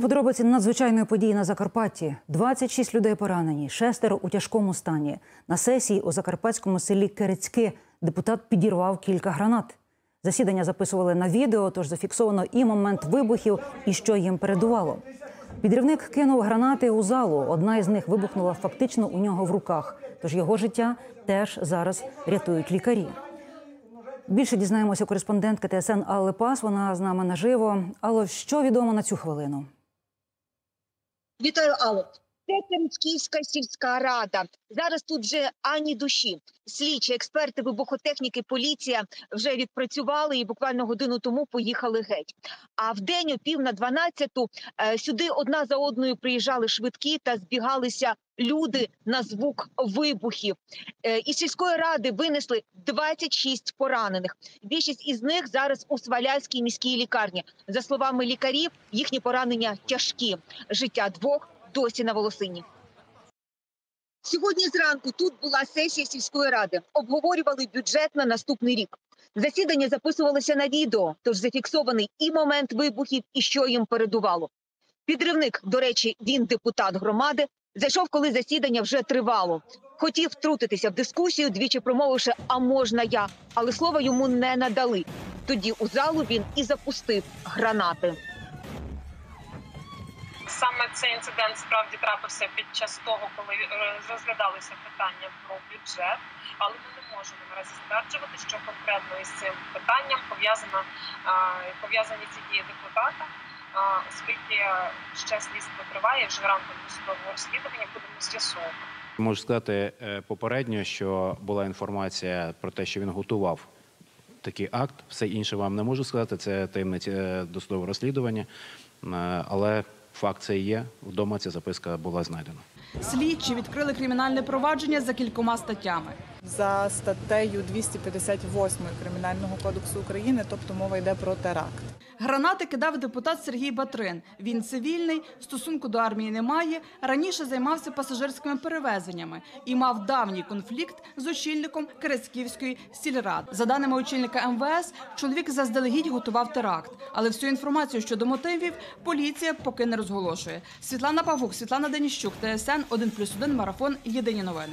Подробиці надзвичайної події на Закарпатті. 26 людей поранені, шестеро у тяжкому стані. На сесії у закарпатському селі Керецьки депутат підірвав кілька гранат. Засідання записували на відео, тож зафіксовано і момент вибухів, і що їм передувало. Підривник кинув гранати у залу. Одна із них вибухнула фактично у нього в руках. Тож його життя теж зараз рятують лікарі. Більше дізнаємося у кореспондентки ТСН Алли Пас. Вона з нами наживо. Алло, що відомо на цю хвилину? Вітаю, Алло. Це сільська рада. Зараз тут вже ані душі. Слідчі, експерти, вибухотехніки, поліція вже відпрацювали і буквально годину тому поїхали геть. А в день о пів на дванадцяту е, сюди одна за одною приїжджали швидкі та збігалися люди на звук вибухів. Е, Із сільської ради винесли 26 поранених. Більшість із них зараз у Свалявській міській лікарні. За словами лікарів, їхні поранення тяжкі. Життя двох досі на волосині. Сьогодні зранку тут була сесія сільської ради. Обговорювали бюджет на наступний рік. Засідання записувалося на відео, тож зафіксований і момент вибухів, і що їм передувало. Підривник, до речі, він депутат громади, зайшов, коли засідання вже тривало. Хотів втрутитися в дискусію, двічі промовивши А можна я, але слова йому не надали. Тоді у залу він і запустив гранати. Саме цей інцидент справді трапився під час того, коли е, розглядалися питання про бюджет, але ми не можемо наразі стверджувати, що конкретно із цим питанням пов'язана пов'язані ці дії депутата, оскільки ще слідство триває вже в рамках досудового розслідування будемо з'ясовувати. Можу сказати е, попередньо, що була інформація про те, що він готував такий акт. Все інше вам не можу сказати. Це таємниця е, досудового розслідування, Е, але факт це є. Вдома ця записка була знайдена. Слідчі відкрили кримінальне провадження за кількома статтями. за статтею 258 Кримінального кодексу України, тобто мова йде про теракт. Гранати кидав депутат Сергій Батрин. Він цивільний, стосунку до армії немає. Раніше займався пасажирськими перевезеннями і мав давній конфлікт з очільником Керецьківської сільради. За даними очільника МВС, чоловік заздалегідь готував теракт, але всю інформацію щодо мотивів поліція поки не розголошує. Світлана Павук, Світлана Деніщук, ТСН 1+,1 марафон. Єдині новини.